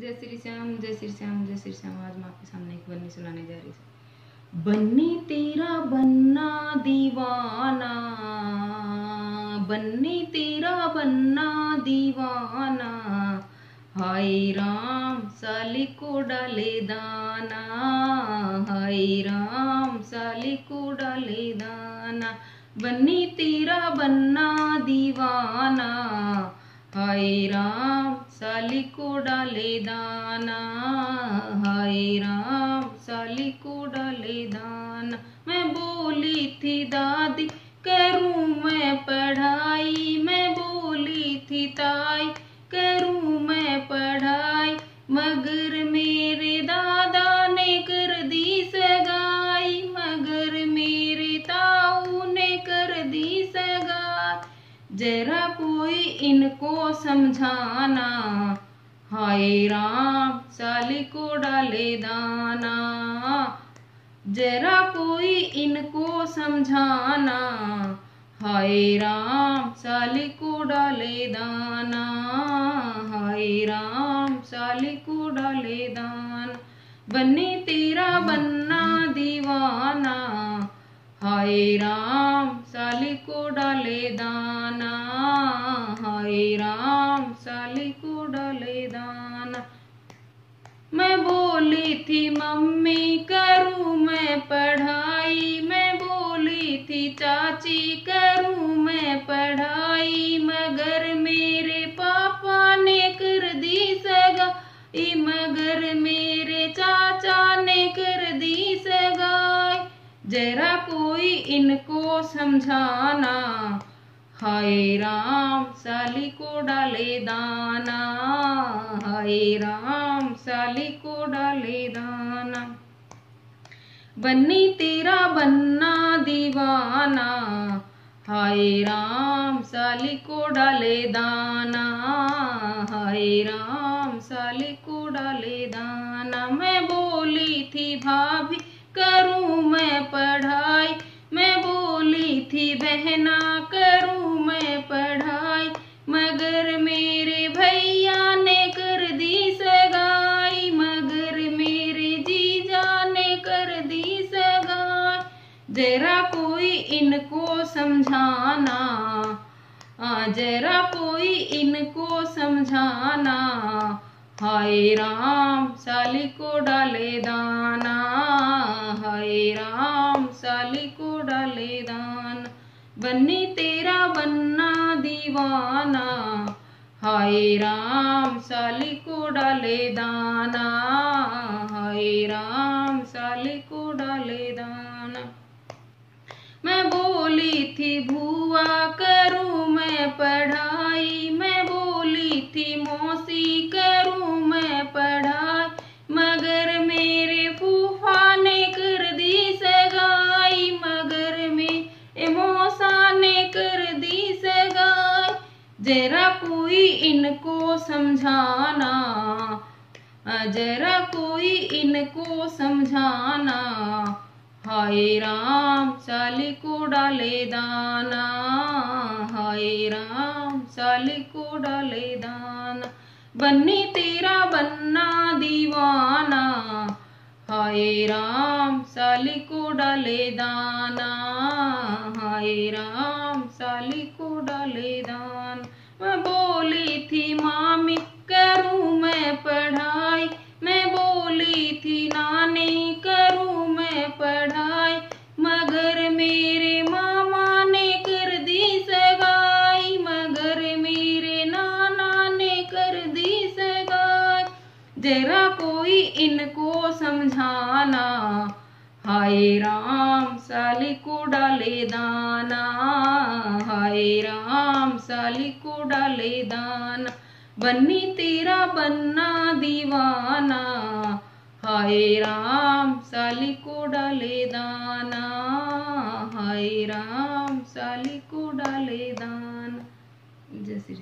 जय श्री श्याम, जय श्री श्याम, जय श्री श्याम। आज मैं आपके सामने एक बन्नी सुनाने जा रही हूँ। बन्नी तेरा बन्ना दीवाना, बन्नी तेरा बन्ना दीवाना, हाय राम साली को डाले दाना, हाय राम साली को डाले दाना, बन्नी तेरा बन्ना दीवाना, हाय राम साली को डाले दाना हाय राम साली को डाले दाना मैं बोली थी, दादी, करूँ मैं पढ़ाई? मैं बोली थी, ताई, करूँ जरा कोई इनको समझाना। हाय राम, साली को डाले दाना। जरा कोई इनको समझाना। हाय राम, साली को डाले दाना। हाय राम, साली को डाले दाना। बने तेरा बन्ना दीवाना। हाय राम, साली को डाले दाना। हाय राम, साली को डाले दाना। मैं बोली थी, मम्मी करूँ मैं पढ़ाई? मैं बोली थी, चाची करूँ मैं पढ़ाई? मगर मेरे पापा ने कर दी सगाई मगर मेरे चाचा ने कर दी सगाई। जरा कोई इनको समझाना। हाय राम साली को डाले दाना। हाय राम साली को डाले दाना। बन्नी तेरा बन्ना दीवाना। हाय राम साली को डाले दाना। हाय राम साली को डाले दाना। मैं बोली थी भाभी, करूँ मैं पढ़ाई? मैं बोली थी बहना करूँ समझाना। जरा कोई इनको समझाना। हाय राम, साली को डाले दाना। हाय राम, साली को डाले दाना। बनी तेरा बन्ना दीवाना। हाय राम, साली को डाले दाना। हाय राम, साली को डाले दाना मैं बोली थी, भुआ करूँ मैं पढ़ाई? मैं बोली थी, मौसी करूँ मैं पढ़ाई? मगर मेरे फूफा ने कर दी सगाई। मगर मेरे मौसा ने कर दी सगाई। जरा कोई इनको समझाना, जरा कोई इनको समझाना। हाय राम साली को डाले दाना, हाय राम साली को डाले दाना। बन्नी तेरा बन्ना दीवाना, हाय राम साली को डाले दाना, हाय राम साली को डाले दाना। मैं बोली थी, मामी करूँ इनको समझाना। हाय राम साली को डाले दाना। हाय राम साली को डाले दाना। बन्नी तेरा बन्ना दीवाना। हाय राम साली को डाले दाना। हाय राम साली को डाले दाना। जय श्री